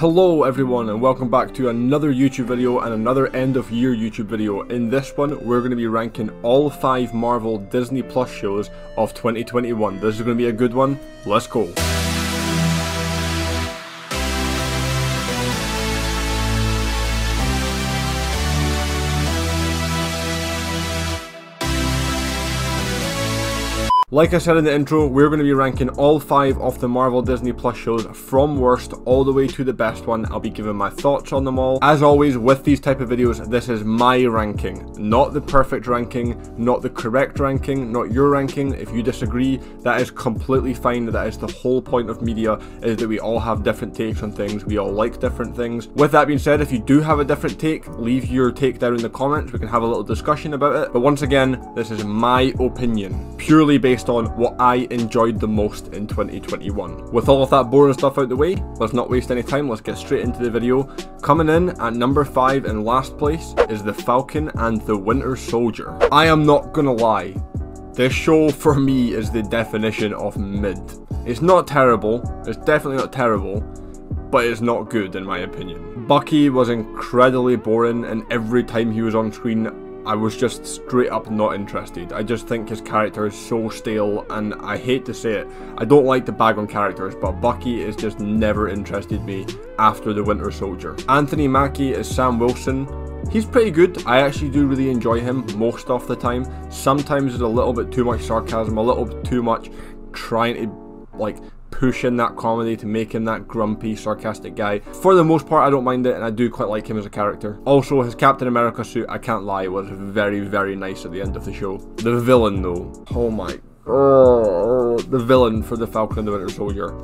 Hello everyone and welcome back to another YouTube video and another end of year YouTube video. In this one we're going to be ranking all 5 Marvel Disney Plus shows of 2021. This is going to be a good one. Let's go. Like I said in the intro, we're going to be ranking all 5 of the Marvel Disney Plus shows from worst all the way to the best one. I'll be giving my thoughts on them all. As always, with these type of videos, this is my ranking. Not the perfect ranking, not the correct ranking, not your ranking. If you disagree, that is completely fine. That is the whole point of media, is that we all have different takes on things. We all like different things. With that being said, if you do have a different take, leave your take down in the comments. We can have a little discussion about it. But once again, this is my opinion, purely based based on what I enjoyed the most in 2021. With all of that boring stuff out the way, let's not waste any time, let's get straight into the video. Coming in at number 5 in last place is The Falcon and the Winter Soldier. I am not gonna lie, this show for me is the definition of mid. It's not terrible, it's definitely not terrible, but it's not good in my opinion. Bucky was incredibly boring and every time he was on screen I was just straight up not interested. I just think his character is so stale and I hate to say it, I don't like to bag on characters, but Bucky has just never interested me after the Winter Soldier. Anthony Mackie is Sam Wilson. He's pretty good. I actually do really enjoy him most of the time. Sometimes there's a little bit too much sarcasm, a little bit too much trying to like pushing that comedy to make him that grumpy, sarcastic guy. For the most part, I don't mind it, and I do quite like him as a character. Also, his Captain America suit, I can't lie, was very, very nice at the end of the show. The villain, though, oh my Oh, the villain for the Falcon and the Winter Soldier.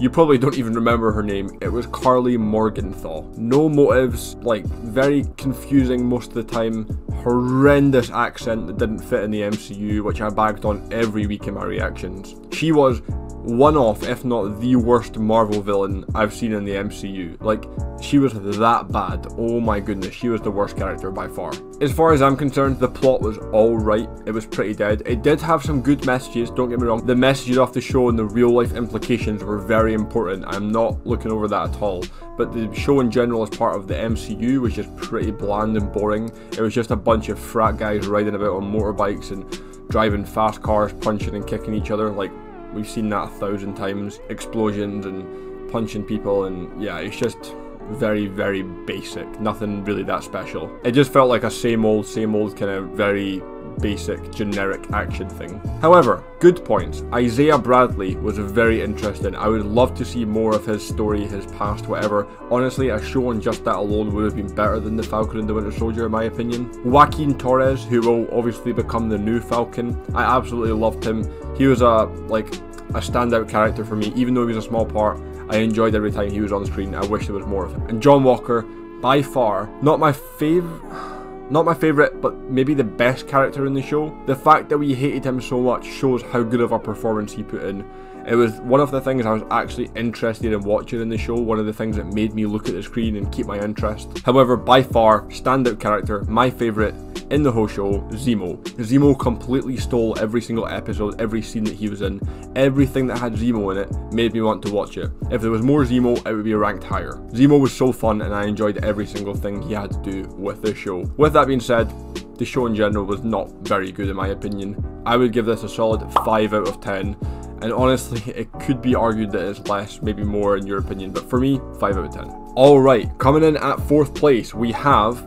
You probably don't even remember her name. It was Karli Morgenthau. No motives, like very confusing most of the time. Horrendous accent that didn't fit in the MCU, which I bagged on every week in my reactions. She was one off, if not the worst Marvel villain I've seen in the MCU. Like, she was that bad. Oh my goodness, she was the worst character by far. As far as I'm concerned, the plot was alright. It was pretty dead. It did have some good messages, don't get me wrong. The messages of the show and the real life implications were very important. I'm not looking over that at all. But the show in general as part of the MCU was just pretty bland and boring. It was just a bunch of frat guys riding about on motorbikes and driving fast cars, punching and kicking each other. Like, We've seen that a thousand times. Explosions and punching people and yeah, it's just very, very basic. Nothing really that special. It just felt like a same old, same old kind of very basic, generic action thing. However, good points. Isaiah Bradley was very interesting. I would love to see more of his story, his past, whatever. Honestly, a show on just that alone would have been better than The Falcon and the Winter Soldier, in my opinion. Joaquin Torres, who will obviously become the new Falcon, I absolutely loved him. He was a, like, a standout character for me, even though he was a small part. I enjoyed every time he was on screen. I wish there was more of him. And John Walker, by far, not my favourite not my favourite, but maybe the best character in the show. The fact that we hated him so much shows how good of a performance he put in. It was one of the things I was actually interested in watching in the show, one of the things that made me look at the screen and keep my interest. However, by far, standout character, my favourite in the whole show, Zemo. Zemo completely stole every single episode, every scene that he was in. Everything that had Zemo in it made me want to watch it. If there was more Zemo, it would be ranked higher. Zemo was so fun and I enjoyed every single thing he had to do with the show. With that being said, the show in general was not very good in my opinion. I would give this a solid 5 out of 10 and honestly, it could be argued that it's less, maybe more in your opinion, but for me, 5 out of 10. Alright, coming in at 4th place, we have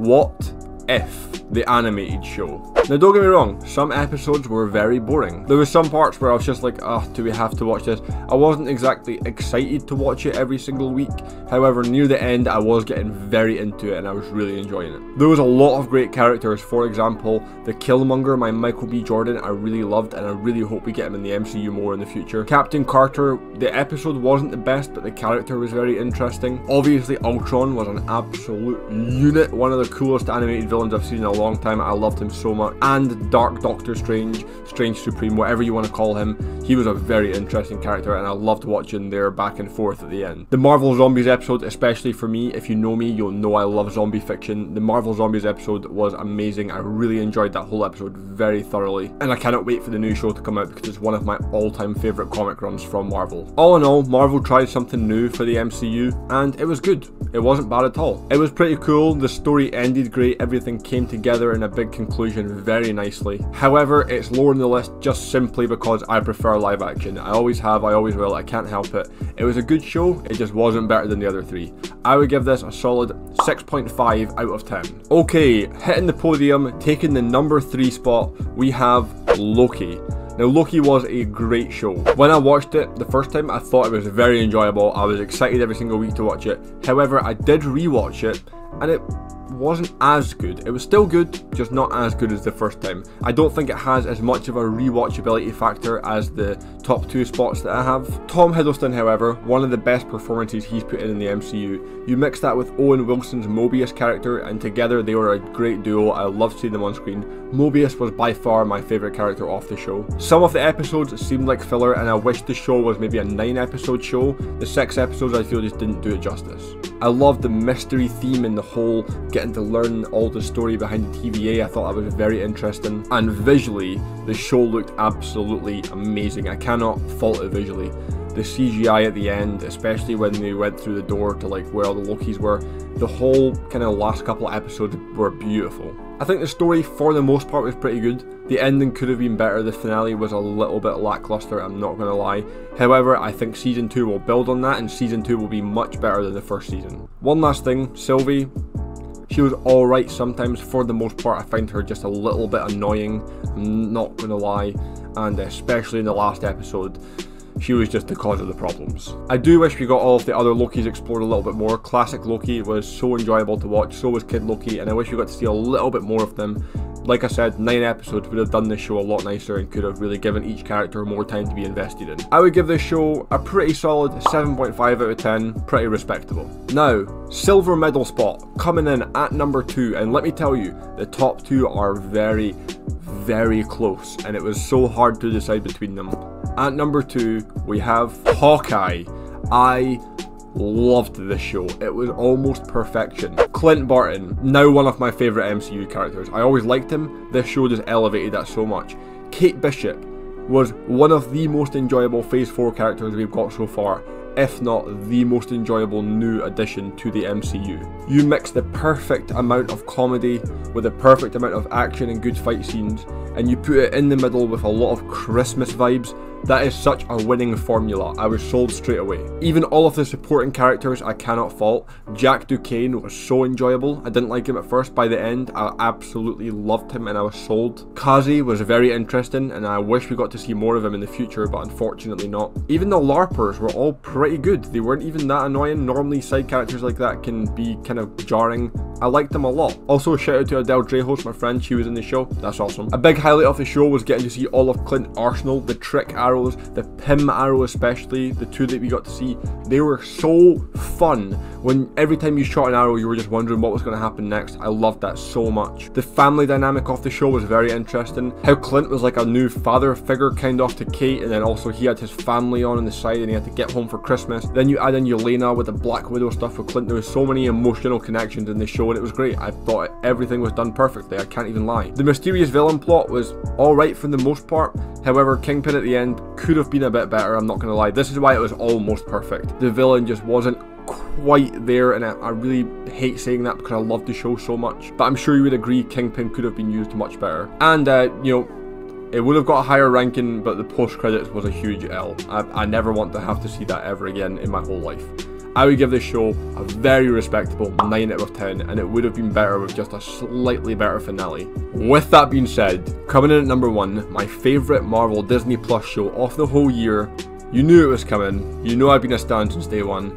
What If? the animated show. Now don't get me wrong, some episodes were very boring. There were some parts where I was just like, oh, do we have to watch this? I wasn't exactly excited to watch it every single week. However, near the end, I was getting very into it and I was really enjoying it. There was a lot of great characters. For example, the Killmonger, my Michael B. Jordan, I really loved and I really hope we get him in the MCU more in the future. Captain Carter, the episode wasn't the best, but the character was very interesting. Obviously, Ultron was an absolute unit, one of the coolest animated villains I've seen in a long time. I loved him so much. And Dark Doctor Strange, Strange Supreme, whatever you want to call him. He was a very interesting character and I loved watching their back and forth at the end. The Marvel Zombies episode, especially for me, if you know me, you'll know I love zombie fiction. The Marvel Zombies episode was amazing. I really enjoyed that whole episode very thoroughly. And I cannot wait for the new show to come out because it's one of my all-time favourite comic runs from Marvel. All in all, Marvel tried something new for the MCU and it was good. It wasn't bad at all. It was pretty cool, the story ended great, everything came together in a big conclusion very nicely. However, it's lower in the list just simply because I prefer live action. I always have, I always will, I can't help it. It was a good show, it just wasn't better than the other three. I would give this a solid 6.5 out of 10. Okay, hitting the podium, taking the number 3 spot, we have Loki. Now Loki was a great show. When I watched it the first time I thought it was very enjoyable, I was excited every single week to watch it. However I did rewatch it and it wasn't as good. It was still good, just not as good as the first time. I don't think it has as much of a rewatchability factor as the top two spots that I have. Tom Hiddleston, however, one of the best performances he's put in in the MCU. You mix that with Owen Wilson's Mobius character, and together they were a great duo. I love seeing them on screen. Mobius was by far my favourite character off the show. Some of the episodes seemed like filler, and I wish the show was maybe a 9 episode show. The 6 episodes I feel just didn't do it justice. I love the mystery theme in the whole getting to learn all the story behind the TVA. I thought that was very interesting. And visually, the show looked absolutely amazing. I cannot fault it visually. The CGI at the end, especially when they went through the door to like where all the Lokis were, the whole kind of last couple episodes were beautiful. I think the story for the most part was pretty good. The ending could have been better, the finale was a little bit lackluster, I'm not gonna lie. However, I think season 2 will build on that and season 2 will be much better than the first season. One last thing, Sylvie, she was alright sometimes, for the most part I find her just a little bit annoying, I'm not gonna lie, and especially in the last episode she was just the cause of the problems. I do wish we got all of the other Lokis explored a little bit more. Classic Loki was so enjoyable to watch, so was Kid Loki, and I wish we got to see a little bit more of them. Like I said, 9 episodes would have done this show a lot nicer and could have really given each character more time to be invested in. I would give this show a pretty solid 7.5 out of 10, pretty respectable. Now, silver medal spot, coming in at number 2, and let me tell you, the top 2 are very, very close, and it was so hard to decide between them. At number two, we have Hawkeye. I loved this show. It was almost perfection. Clint Barton, now one of my favourite MCU characters. I always liked him. This show just elevated that so much. Kate Bishop was one of the most enjoyable Phase 4 characters we've got so far if not the most enjoyable new addition to the MCU. You mix the perfect amount of comedy with the perfect amount of action and good fight scenes, and you put it in the middle with a lot of Christmas vibes that is such a winning formula, I was sold straight away. Even all of the supporting characters I cannot fault. Jack Duquesne was so enjoyable, I didn't like him at first, by the end I absolutely loved him and I was sold. Kazi was very interesting and I wish we got to see more of him in the future but unfortunately not. Even the LARPers were all pretty good, they weren't even that annoying, normally side characters like that can be kind of jarring. I liked them a lot. Also shout out to Adele Dreyhos, my friend, she was in the show, that's awesome. A big highlight of the show was getting to see all of Clint Arsenal, the trick arrows, the Pym arrow especially, the two that we got to see, they were so fun when every time you shot an arrow you were just wondering what was going to happen next. I loved that so much. The family dynamic of the show was very interesting. How Clint was like a new father figure kind of to Kate and then also he had his family on in the side and he had to get home for Christmas. Then you add in Yelena with the Black Widow stuff with Clint. There was so many emotional connections in the show and it was great. I thought everything was done perfectly. I can't even lie. The mysterious villain plot was alright for the most part. However, Kingpin at the end could have been a bit better, I'm not going to lie. This is why it was almost perfect. The villain just wasn't quite there and I, I, really hate saying that because I love the show so much. But I'm sure you would agree Kingpin could have been used much better. And, uh, you know, it would have got a higher ranking, but the post credits was a huge L. I, I never want to have to see that ever again in my whole life. I would give this show a very respectable 9 out of 10 and it would have been better with just a slightly better finale. With that being said, coming in at number 1, my favourite Marvel Disney Plus show of the whole year, you knew it was coming, you know I've been a stan since day 1,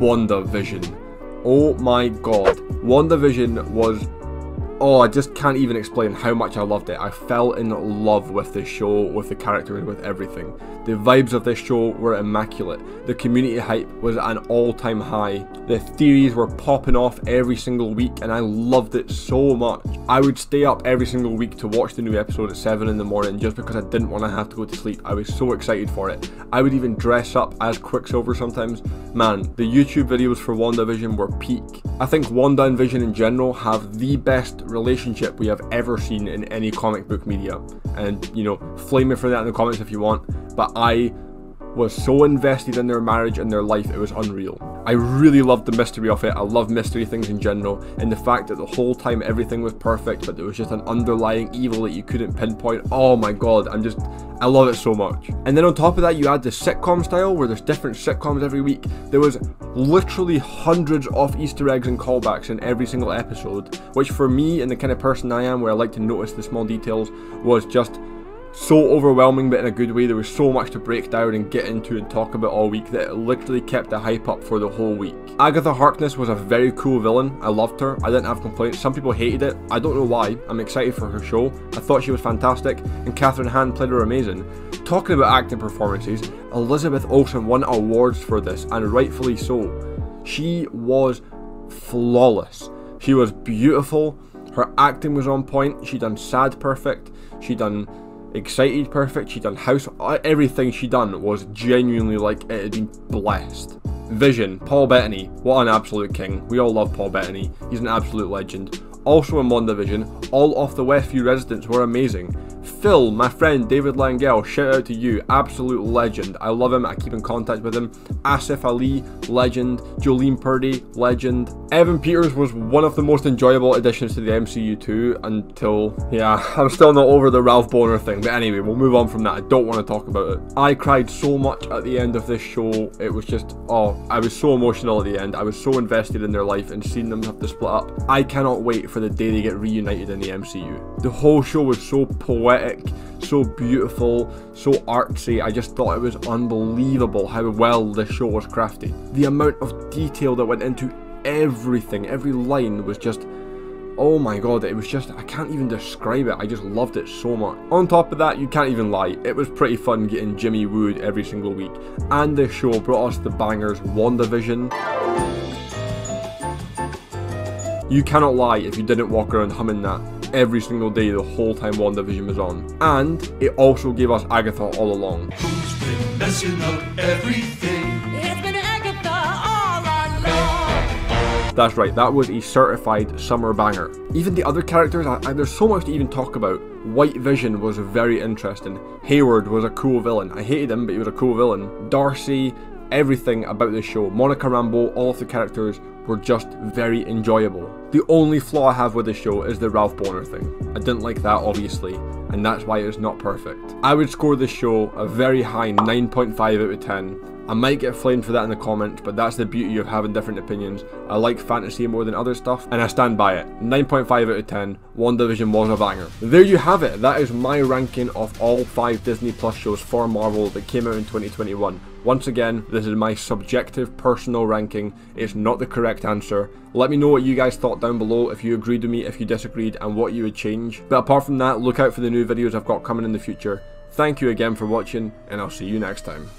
WandaVision. Oh my god, WandaVision was Oh, I just can't even explain how much I loved it. I fell in love with this show, with the characters, with everything. The vibes of this show were immaculate. The community hype was at an all-time high. The theories were popping off every single week and I loved it so much. I would stay up every single week to watch the new episode at 7 in the morning just because I didn't want to have to go to sleep. I was so excited for it. I would even dress up as Quicksilver sometimes. Man, the YouTube videos for WandaVision were peak. I think Wanda and Vision in general have the best relationship we have ever seen in any comic book media. And, you know, flame me for that in the comments if you want, but I was so invested in their marriage and their life, it was unreal. I really loved the mystery of it, I love mystery things in general, and the fact that the whole time everything was perfect, but there was just an underlying evil that you couldn't pinpoint. Oh my god, I'm just, I love it so much. And then on top of that, you add the sitcom style, where there's different sitcoms every week. There was literally hundreds of Easter eggs and callbacks in every single episode, which for me, and the kind of person I am, where I like to notice the small details, was just so overwhelming but in a good way. There was so much to break down and get into and talk about all week that it literally kept the hype up for the whole week. Agatha Harkness was a very cool villain. I loved her. I didn't have complaints. Some people hated it. I don't know why. I'm excited for her show. I thought she was fantastic and Kathryn Hahn played her amazing. Talking about acting performances, Elizabeth Olsen won awards for this and rightfully so. She was flawless. She was beautiful. Her acting was on point. She done sad perfect. She done excited perfect, she done house, everything she done was genuinely like it had been blessed. Vision, Paul Bettany, what an absolute king. We all love Paul Bettany, he's an absolute legend. Also in WandaVision, all of the Westview residents were amazing. Phil, my friend David Lengel, shout out to you, absolute legend. I love him, I keep in contact with him. Asif Ali, legend. Jolene Purdy, legend. Evan Peters was one of the most enjoyable additions to the MCU too, until, yeah, I'm still not over the Ralph Bohner thing, but anyway, we'll move on from that, I don't want to talk about it. I cried so much at the end of this show, it was just, oh, I was so emotional at the end, I was so invested in their life and seeing them have to split up. I cannot wait for the day they get reunited in the MCU. The whole show was so poetic, so beautiful, so artsy. I just thought it was unbelievable how well this show was crafted. The amount of detail that went into everything, every line was just Oh my god, it was just, I can't even describe it, I just loved it so much. On top of that, you can't even lie, it was pretty fun getting Jimmy wooed every single week. And this show brought us the bangers WandaVision. You cannot lie if you didn't walk around humming that every single day the whole time WandaVision was on. And it also gave us Agatha all along. Who's been messing up everything? That's right, that was a certified summer banger. Even the other characters, I, I, there's so much to even talk about. White Vision was very interesting. Hayward was a cool villain. I hated him, but he was a cool villain. Darcy, everything about this show. Monica Rambeau, all of the characters were just very enjoyable. The only flaw I have with the show is the Ralph Bohner thing. I didn't like that obviously, and that's why it's not perfect. I would score this show a very high 9.5 out of 10. I might get flamed for that in the comments, but that's the beauty of having different opinions. I like fantasy more than other stuff, and I stand by it. 9.5 out of 10, WandaVision was a banger. There you have it, that is my ranking of all 5 Disney Plus shows for Marvel that came out in 2021. Once again, this is my subjective personal ranking, it's not the correct answer. Let me know what you guys thought down below, if you agreed with me, if you disagreed, and what you would change. But apart from that, look out for the new videos I've got coming in the future. Thank you again for watching, and I'll see you next time.